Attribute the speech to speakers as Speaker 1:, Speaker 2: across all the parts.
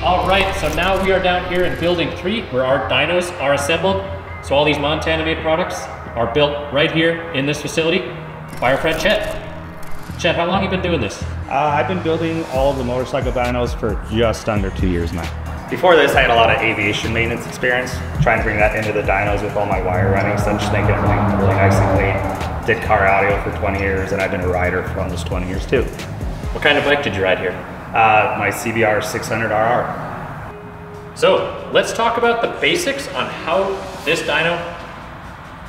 Speaker 1: All right, so now we are down here in building three where our dynos are assembled. So all these Montana made products are built right here in this facility by our friend Chet. Chet, how long have you been doing this?
Speaker 2: Uh, I've been building all of the motorcycle dynos for just under two years now.
Speaker 3: Before this, I had a lot of aviation maintenance experience, trying to bring that into the dynos with all my wire running, so I just making everything really nice and clean. Did car audio for 20 years, and I've been a rider for almost 20 years too.
Speaker 1: What kind of bike did you ride here?
Speaker 3: Uh, my CBR 600RR.
Speaker 1: So let's talk about the basics on how this dyno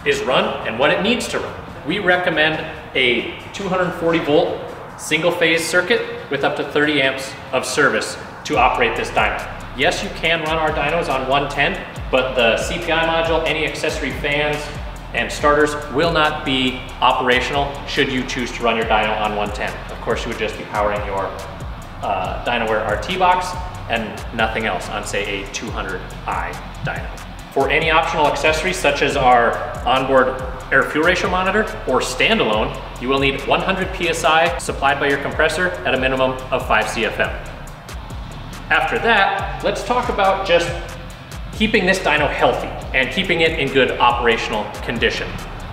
Speaker 1: is run and what it needs to run. We recommend a 240 volt single phase circuit with up to 30 amps of service to operate this dyno. Yes, you can run our dynos on 110, but the CPI module, any accessory fans, and starters will not be operational should you choose to run your dyno on 110. Of course, you would just be powering your uh, DynoWare RT box and nothing else on say a 200i dyno. For any optional accessories such as our onboard air fuel ratio monitor or standalone, you will need 100 PSI supplied by your compressor at a minimum of 5 CFM. After that, let's talk about just keeping this dyno healthy and keeping it in good operational condition.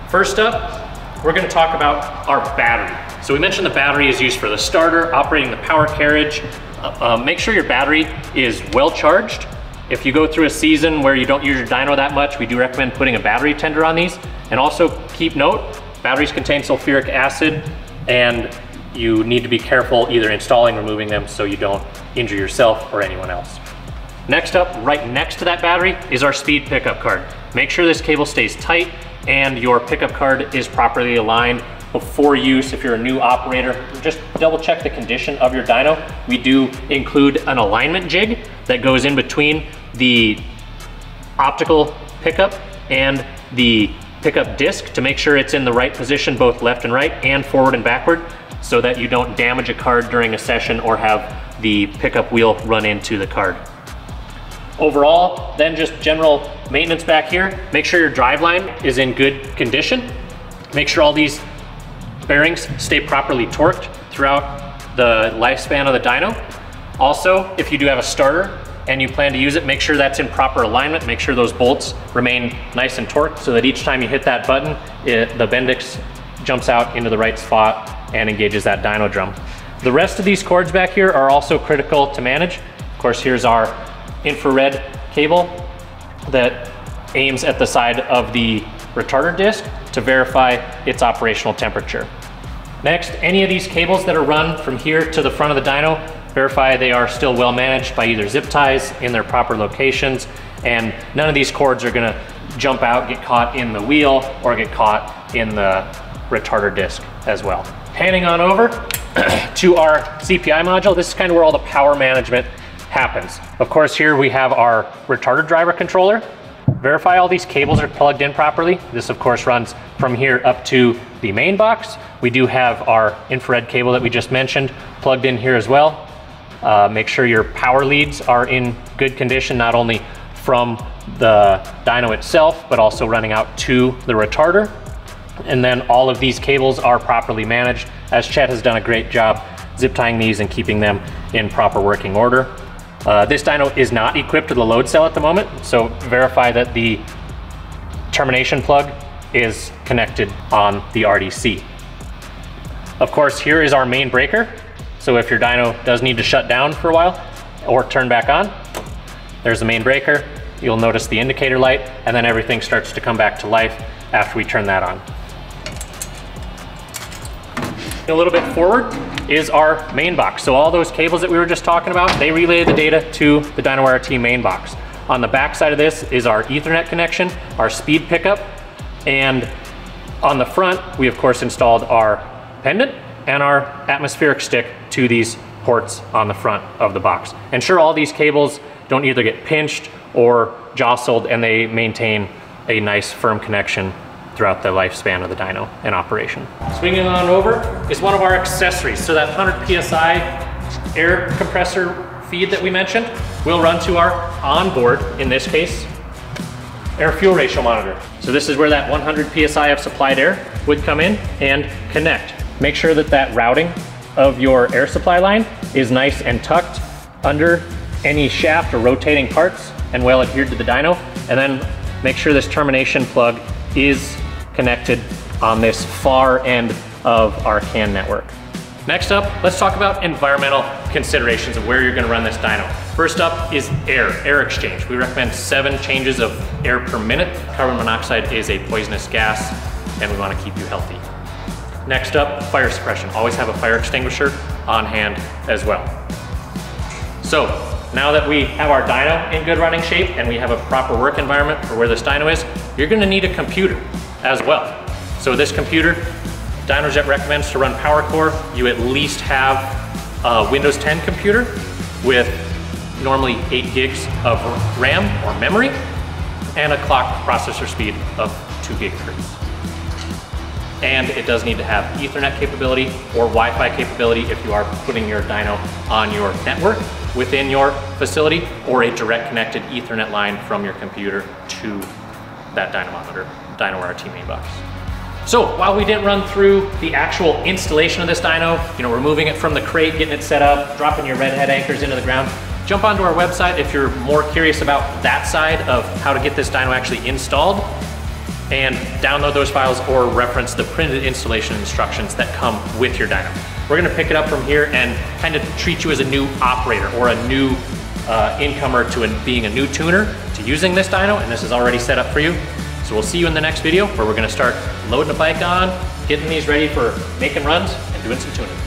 Speaker 1: First up, we're gonna talk about our battery. So we mentioned the battery is used for the starter, operating the power carriage. Uh, uh, make sure your battery is well charged. If you go through a season where you don't use your dyno that much, we do recommend putting a battery tender on these. And also keep note, batteries contain sulfuric acid and you need to be careful either installing or removing them so you don't injure yourself or anyone else. Next up, right next to that battery, is our speed pickup card. Make sure this cable stays tight and your pickup card is properly aligned before use. If you're a new operator, just double check the condition of your dyno. We do include an alignment jig that goes in between the optical pickup and the pickup disc to make sure it's in the right position, both left and right and forward and backward so that you don't damage a card during a session or have the pickup wheel run into the card. Overall, then just general maintenance back here. Make sure your driveline is in good condition. Make sure all these bearings stay properly torqued throughout the lifespan of the dyno. Also, if you do have a starter and you plan to use it, make sure that's in proper alignment. Make sure those bolts remain nice and torqued so that each time you hit that button, it, the Bendix jumps out into the right spot and engages that dyno drum. The rest of these cords back here are also critical to manage. Of course, here's our infrared cable that aims at the side of the retarder disc to verify its operational temperature. Next, any of these cables that are run from here to the front of the dyno, verify they are still well managed by either zip ties in their proper locations, and none of these cords are gonna jump out, get caught in the wheel, or get caught in the retarder disc as well. Panning on over to our CPI module, this is kind of where all the power management happens. Of course, here we have our retarder driver controller. Verify all these cables are plugged in properly. This of course runs from here up to the main box. We do have our infrared cable that we just mentioned plugged in here as well. Uh, make sure your power leads are in good condition, not only from the dyno itself, but also running out to the retarder. And then all of these cables are properly managed as Chet has done a great job zip tying these and keeping them in proper working order. Uh, this dyno is not equipped with a load cell at the moment, so verify that the termination plug is connected on the RDC. Of course, here is our main breaker. So if your dyno does need to shut down for a while or turn back on, there's the main breaker. You'll notice the indicator light and then everything starts to come back to life after we turn that on. A little bit forward is our main box. So all those cables that we were just talking about, they relay the data to the DynoWare RT main box. On the back side of this is our ethernet connection, our speed pickup, and on the front, we of course installed our pendant and our atmospheric stick to these ports on the front of the box. Ensure all these cables don't either get pinched or jostled and they maintain a nice firm connection throughout the lifespan of the dyno in operation. Swinging on over is one of our accessories. So that 100 PSI air compressor feed that we mentioned will run to our onboard, in this case, air fuel ratio monitor. So this is where that 100 PSI of supplied air would come in and connect. Make sure that that routing of your air supply line is nice and tucked under any shaft or rotating parts and well adhered to the dyno. And then make sure this termination plug is connected on this far end of our CAN network. Next up, let's talk about environmental considerations of where you're gonna run this dyno. First up is air, air exchange. We recommend seven changes of air per minute. Carbon monoxide is a poisonous gas and we wanna keep you healthy. Next up, fire suppression. Always have a fire extinguisher on hand as well. So now that we have our dyno in good running shape and we have a proper work environment for where this dyno is, you're gonna need a computer as well. So this computer, DynoJet recommends to run PowerCore, you at least have a Windows 10 computer with normally eight gigs of RAM or memory and a clock processor speed of two gigahertz. And it does need to have ethernet capability or Wi-Fi capability if you are putting your dyno on your network within your facility or a direct connected ethernet line from your computer to that dynamometer, Dyno RT main box. So while we didn't run through the actual installation of this dyno, you know, removing it from the crate, getting it set up, dropping your red head anchors into the ground, jump onto our website if you're more curious about that side of how to get this dyno actually installed and download those files or reference the printed installation instructions that come with your dyno. We're gonna pick it up from here and kind of treat you as a new operator or a new uh, incomer to an, being a new tuner to using this dyno, and this is already set up for you. So we'll see you in the next video where we're gonna start loading the bike on, getting these ready for making runs and doing some tuning.